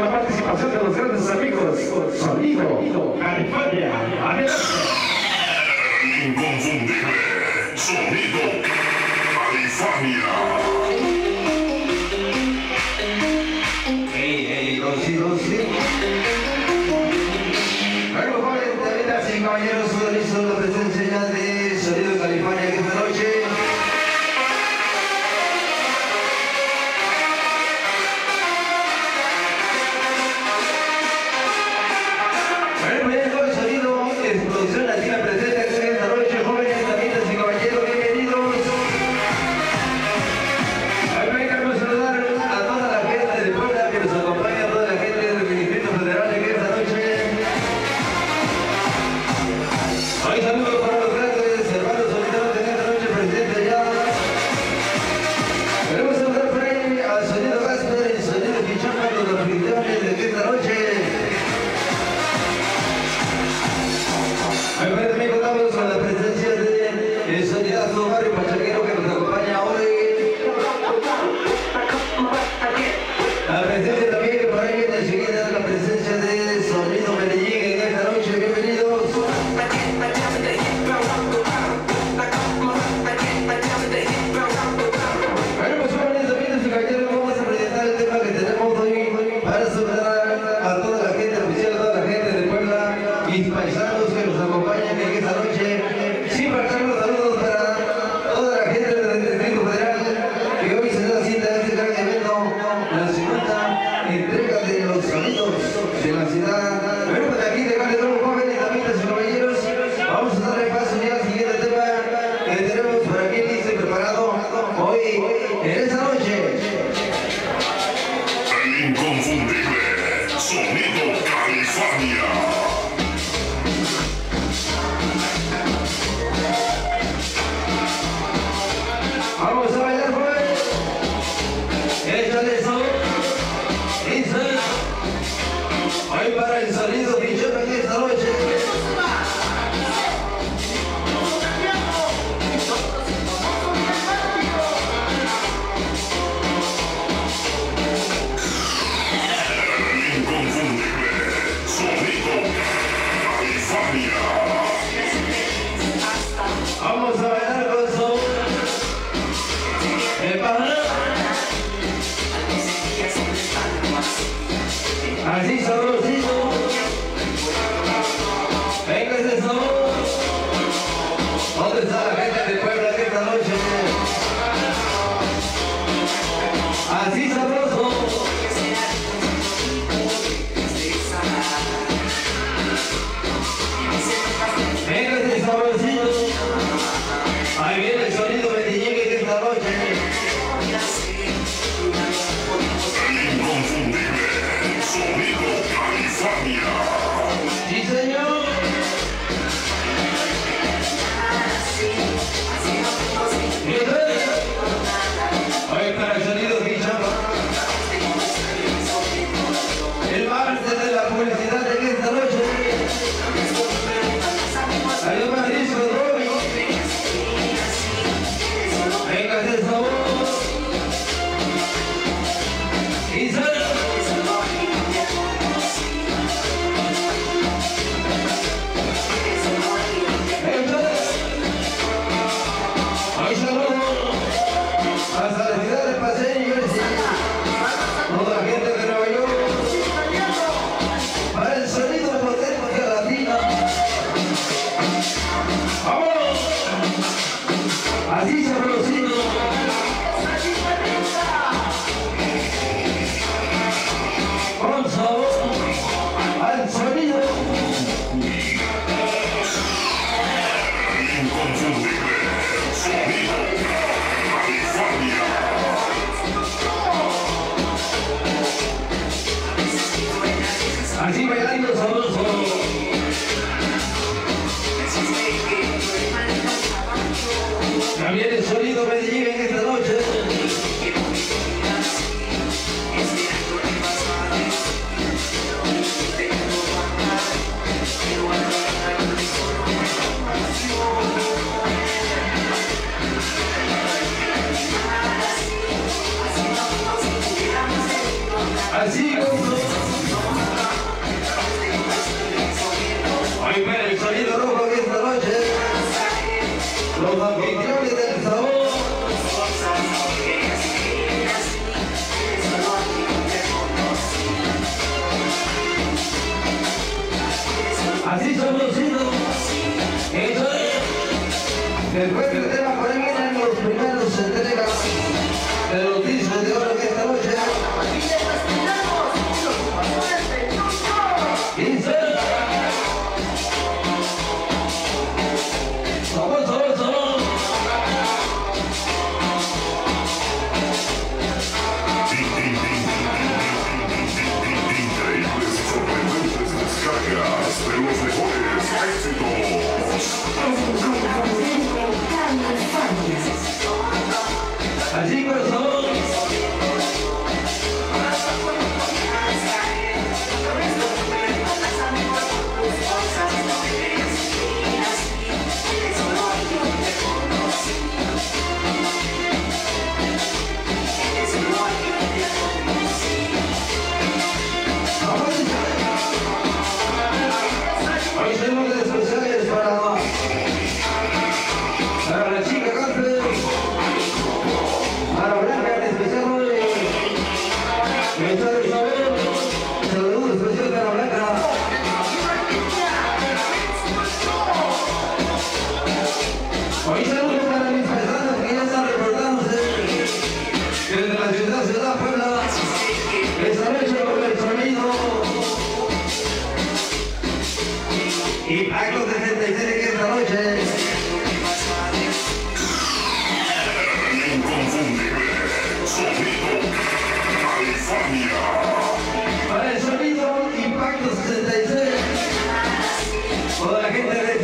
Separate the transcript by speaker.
Speaker 1: la participación de los grandes amigos, Sonido, California, adelante.
Speaker 2: Inconfundible, Sonido, California.
Speaker 3: Caballeros, la presencia. de la ciudad Así sabrosito. Venga ese sabor. ¿Dónde está la gente de Puebla de esta noche? Así sabroso. Aziz Así son los hijos. Eso es.
Speaker 2: Del Y
Speaker 3: Pacto 66 que esta noche. Para el sonido Impacto 66. Toda gente de